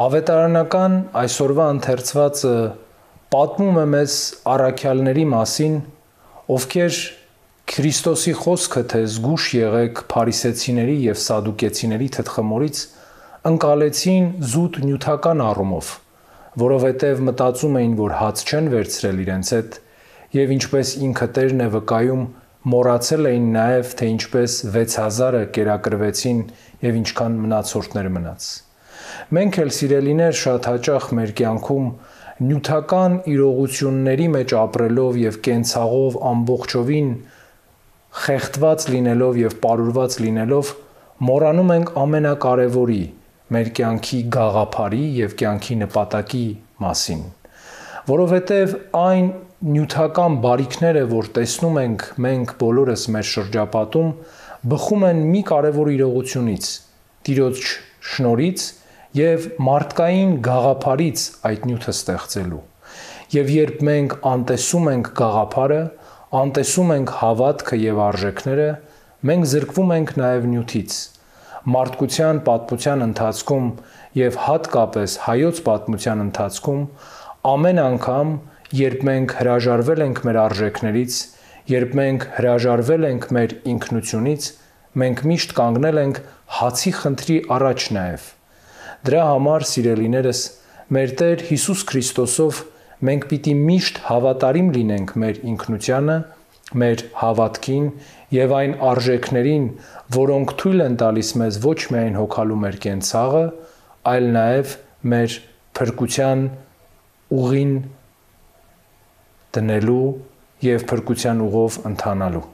Ավետարանական այսօրվա ընթերցվածը պատմում է մեզ առաքյալների մասին, ովքեր Քրիստոսի խոսքը թե զգուշ եղեք փարիսեցիների եւ սադուկեցիների թթխմորից ընկալեցին զուտ նյութական առումով, որովհետև մտածում էին, որ հաց չեն վերցրել իրենց հետ եւ ինչպես ինքը Տերն է վկայում, մոռացել էին նաեւ թե ինչպես 6000-ը կերակրվեցին եւ ինչքան մնացորդներ մնաց։ Մենք էլ սիրելիներ շատ հաճախ մեր կյանքում նյութական իրողությունների մեջ ապրելով եւ կենցաղով ամբողջովին խեղդված լինելով եւ ապարուրված լինելով մոռանում ենք ամենակարևորի մեր կյանքի գաղափարի եւ կյանքի նպատակի մասին, որովհետեւ այն նյութական բարիքները, որ տեսնում ենք մենք բոլորս մեր շրջապատում, բխում են մի կարևոր իրողությունից՝ Տիրոջ շնորից եւ մարդկային գաղափարից այդ նյութը ստեղծելու։ Եվ երբ մենք անտեսում ենք գաղափարը, անտեսում ենք հավատքը եւ արժեքները, մենք զրկվում ենք նաեւ նյութից։ Մարդկության պատմության ընթացքում եւ հատկապես հայոց պատմության ընթացքում ամեն անգամ, երբ մենք հրաժարվել ենք մեր արժեքներից, երբ մենք հրաժարվել ենք մեր ինքնությունից, մենք միշտ կանգնել ենք հացի խնդրի առաջ նաեւ Դրա համար, սիրելիներս, մեր Տեր Հիսուս Քրիստոսով մենք պիտի միշտ հավատարիմ լինենք մեր ինքնությանը, մեր հավատքին եւ այն արժեքներին, որոնք թույլ են տալիս մեզ ոչ միայն հոգալու մեր կենցաղը, այլ նաեւ մեր փրկության ուղին դնելու եւ փրկության ուղով ընթանալու